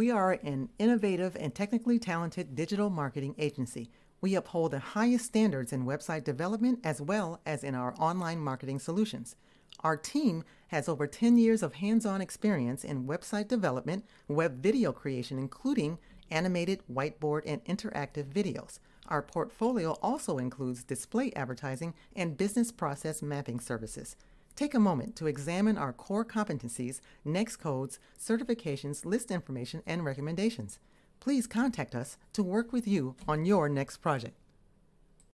We are an innovative and technically talented digital marketing agency. We uphold the highest standards in website development as well as in our online marketing solutions. Our team has over 10 years of hands on experience in website development, web video creation, including animated, whiteboard, and interactive videos. Our portfolio also includes display advertising and business process mapping services. Take a moment to examine our core competencies, NAICS codes, certifications, list information, and recommendations. Please contact us to work with you on your next project.